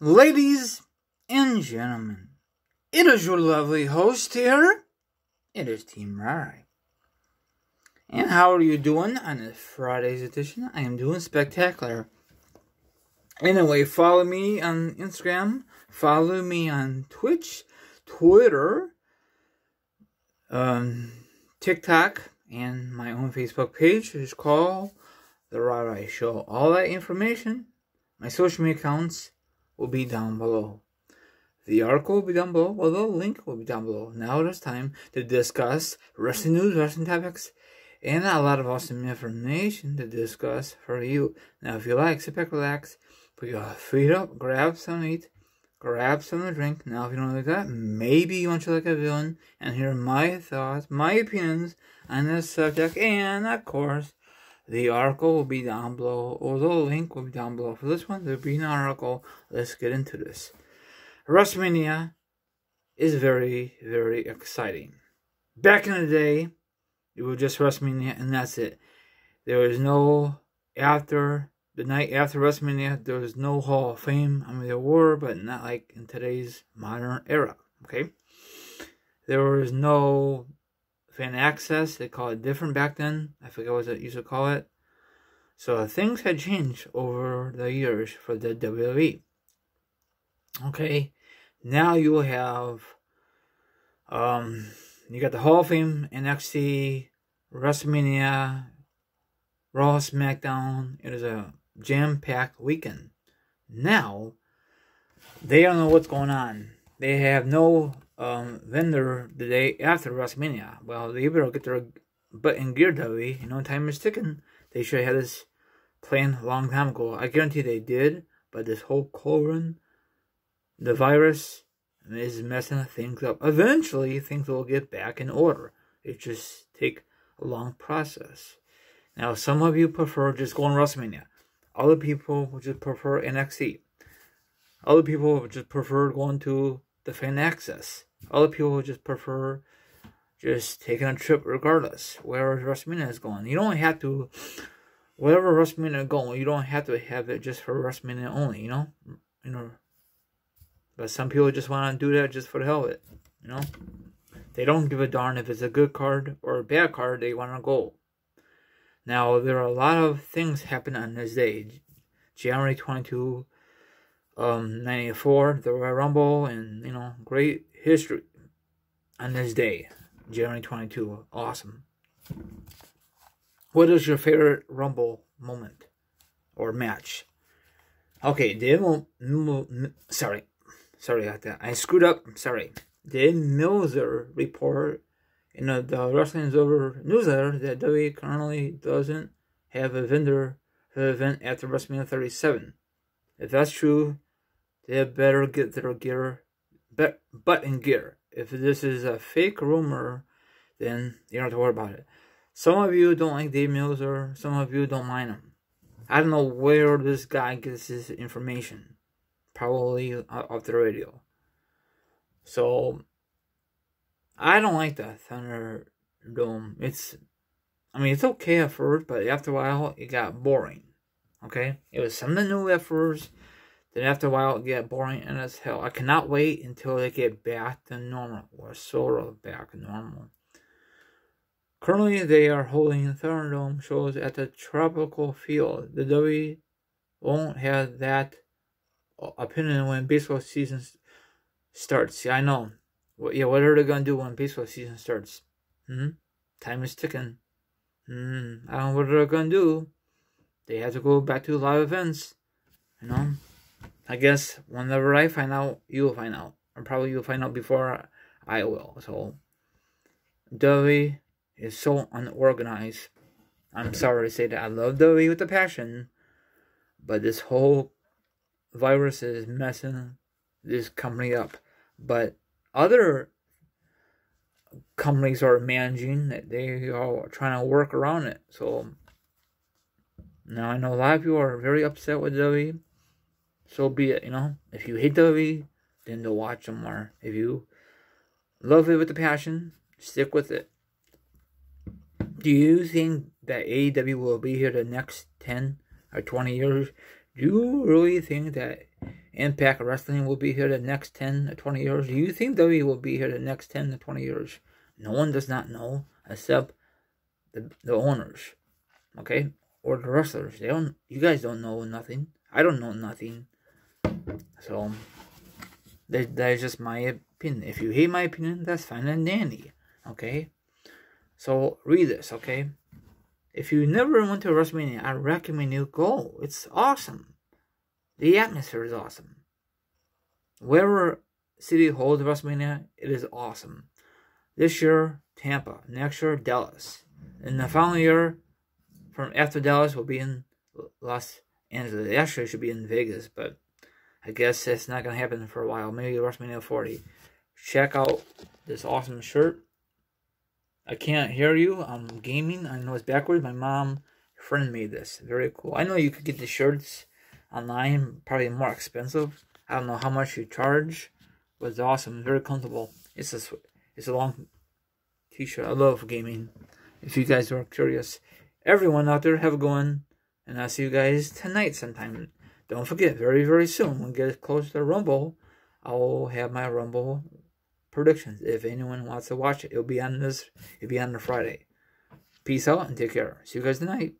Ladies and gentlemen, it is your lovely host here. It is Team RyRy. And how are you doing on this Friday's edition? I am doing spectacular. Anyway, follow me on Instagram, follow me on Twitch, Twitter, um, TikTok, and my own Facebook page is called The RyRy Show. All that information, my social media accounts, will be down below. The article will be down below, well, the link will be down below. Now it is time to discuss wrestling news, wrestling topics, and a lot of awesome information to discuss for you. Now, if you like, sit back, relax, put your feet up, grab some eat, grab some drink. Now, if you don't like that, maybe you want to like a villain and hear my thoughts, my opinions on this subject, and of course, the article will be down below, or the link will be down below. For this one, there'll be an article. Let's get into this. WrestleMania is very, very exciting. Back in the day, it was just WrestleMania and that's it. There was no after the night after WrestleMania, there was no Hall of Fame. I mean, there were, but not like in today's modern era. Okay, there was no fan access. They call it different back then. I forget what they used to call it. So things had changed over the years for the WWE. Okay, now you have um you got the Hall of Fame, NXT, WrestleMania, Raw, SmackDown. It is a jam-packed weekend. Now they don't know what's going on. They have no um, vendor the day after WrestleMania. Well, they better get their butt in gear, WWE. You know, time is ticking. They should have had this planned a long time ago. I guarantee they did, but this whole COVID the virus is messing things up. Eventually, things will get back in order. It just take a long process. Now, some of you prefer just going WrestleMania. Other people would just prefer NXT. Other people would just prefer going to the fan access. Other people just prefer just taking a trip regardless where WrestleMania is going. You don't have to, whatever WrestleMania going, you don't have to have it just for WrestleMania only. You know, you know but some people just want to do that just for the hell of it. You know? They don't give a darn if it's a good card or a bad card, they want to go. Now, there are a lot of things happen on this day. January 22, um, 94, the Royal Rumble, and, you know, great history on this day. January 22, awesome. What is your favorite Rumble moment or match? Okay, the sorry, sorry about that. I screwed up. I'm sorry. The Meltzer report in the, the Wrestling Observer newsletter that WWE currently doesn't have a vendor for the event after WrestleMania 37. If that's true, they better get their gear butt in gear. If this is a fake rumor, then you don't have to worry about it. Some of you don't like Dave Meltzer, some of you don't mind him. I don't know where this guy gets his information probably off the radio. So I don't like the Thunderdome. It's, I mean, it's okay at first, but after a while, it got boring. Okay, it was something new at first. Then after a while, it got boring and as hell. I cannot wait until they get back to normal, or sort of back normal. Currently, they are holding Thunderdome shows at the Tropicana Field. The W won't have that opinion when baseball season starts. Yeah, I know. Yeah, what are they gonna do when baseball season starts? Hmm. Time is ticking. Hmm. I don't know what they're gonna do. They have to go back to live events. You know. I guess whenever I find out, you'll find out, or probably you'll find out before I will. So, Dovey is so unorganized. I'm sorry to say that I love Dovey with a passion, but this whole virus is messing this company up. But other companies are managing that they are trying to work around it. So now I know a lot of people are very upset with WWE. So be it, you know. If you hate WWE, then don't watch them more. If you love it with a passion, stick with it. Do you think that AEW will be here the next 10 or 20 years? Do you really think that Impact Wrestling will be here the next 10 to 20 years? Do you think WWE will be here the next 10 to 20 years? No one does not know except the, the owners, okay? Or the wrestlers. They don't, you guys don't know nothing. I don't know nothing. So, that, that is just my opinion. If you hate my opinion, that's fine and dandy, okay? So, read this, okay? If you never went to WrestleMania, I recommend you go. It's awesome. The atmosphere is awesome. Wherever city holds WrestleMania, it is awesome. This year, Tampa. Next year, Dallas. And the following year, from after Dallas, will be in Los Angeles. Actually, should be in Vegas, but I guess that's not going to happen for a while. Maybe WrestleMania 40. Check out this awesome shirt. I can't hear you. I'm gaming. I know it's backwards. My mom friend made this. Very cool. I know you could get the shirts online, probably more expensive. I don't know how much you charge, but it's awesome, very comfortable. It's a it's a long t-shirt. I love gaming. If you guys are curious, everyone out there have a good one, and I'll see you guys tonight sometime. Don't forget, very very soon when we get close to the Rumble, I will have my Rumble predictions. If anyone wants to watch it, it'll be on this. It'll be on the Friday. Peace out and take care. See you guys tonight.